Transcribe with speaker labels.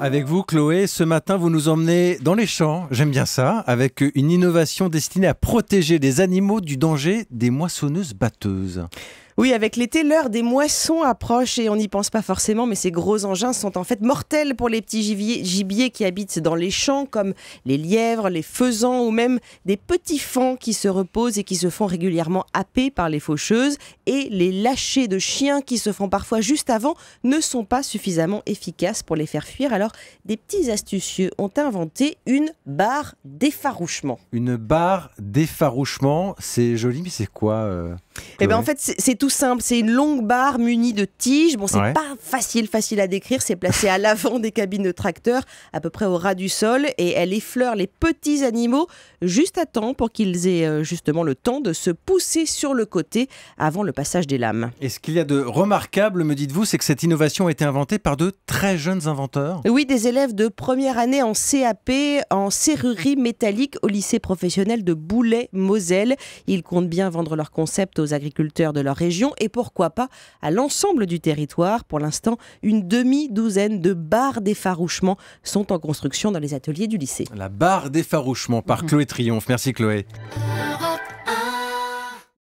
Speaker 1: Avec vous, Chloé, ce matin, vous nous emmenez dans les champs, j'aime bien ça, avec une innovation destinée à protéger les animaux du danger des moissonneuses batteuses.
Speaker 2: Oui, avec l'été, l'heure des moissons approche et on n'y pense pas forcément, mais ces gros engins sont en fait mortels pour les petits gibiers, qui habitent dans les champs, comme les lièvres, les faisans ou même des petits fans qui se reposent et qui se font régulièrement happer par les faucheuses. Et les lâchers de chiens qui se font parfois juste avant ne sont pas suffisamment efficaces pour les faire fuir. Alors, des petits astucieux ont inventé une barre d'effarouchement.
Speaker 1: Une barre d'effarouchement, c'est joli, mais c'est quoi euh,
Speaker 2: Eh bien, en fait, c'est tout simple. C'est une longue barre munie de tiges. Bon, c'est pas facile, facile à décrire. C'est placé à l'avant des cabines de tracteurs, à peu près au ras du sol, et elle effleure les petits animaux juste à temps pour qu'ils aient euh, justement le temps de se pousser sur le côté avant le passage des lames.
Speaker 1: Et ce qu'il y a de remarquable, me dites-vous, c'est que cette innovation a été inventée par de très jeunes inventeurs.
Speaker 2: Oui, des élèves de première année en CAP en serrurerie métallique au lycée professionnel de Boulay-Moselle. Ils comptent bien vendre leur concept aux agriculteurs de leur région et pourquoi pas à l'ensemble du territoire. Pour l'instant, une demi-douzaine de barres d'effarouchement sont en construction dans les ateliers du lycée.
Speaker 1: La barre d'effarouchement par Chloé Triomphe. Merci Chloé.